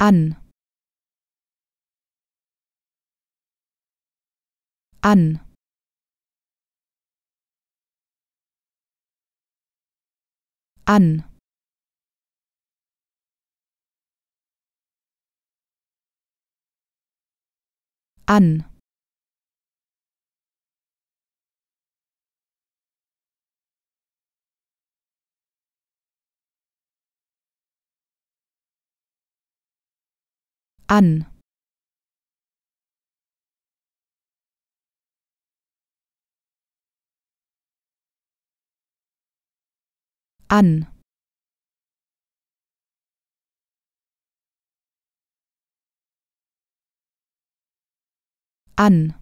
an. An. An. An an. An. An